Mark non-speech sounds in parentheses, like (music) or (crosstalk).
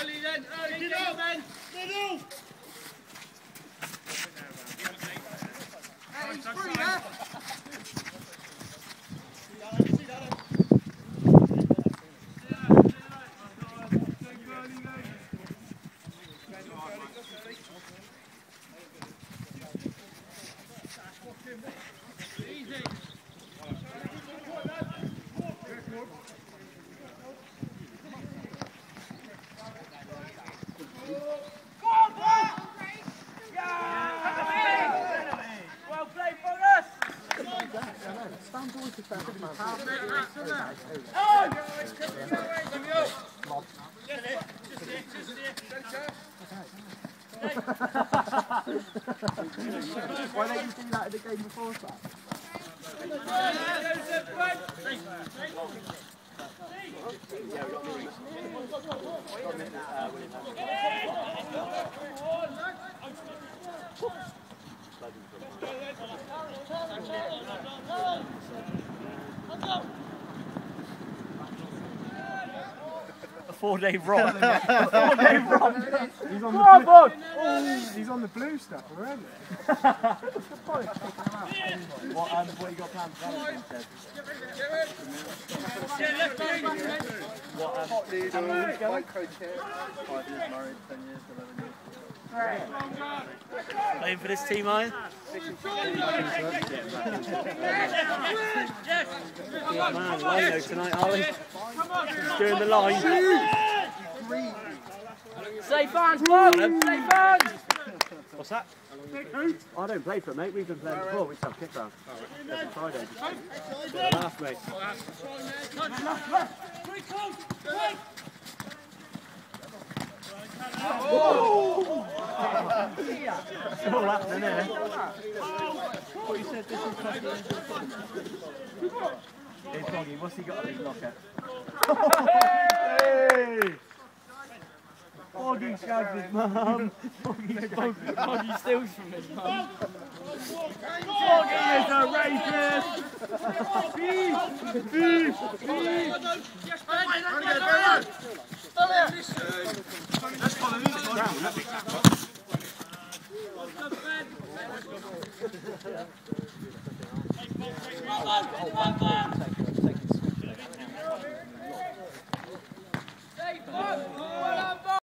Early then, early, get up then. Middle. Hey, he's free, yeah? Well Why don't you do that in the game before that? A four-day rot. (laughs) He's on the blue. Oh, he's on the blue stuff already. (laughs) what, um, what you got planned for Valentine's Day? What, um, Microchip, five years married, ten years, eleven years. Playing for this team, are you? Man, Lino tonight, are we? Doing the line. Say fans, Bob! Say fans! What's that? I don't play for it, mate. We've been playing before. We just have kick round. Every Friday. Laugh, mate. What you said, this is Hey, Foggy, what's he got on his locker? hey! Foggy shagged his mum. Foggy steals from his mum. Foggy is a rapist! Beef! Beef! Beef! Take one, take one,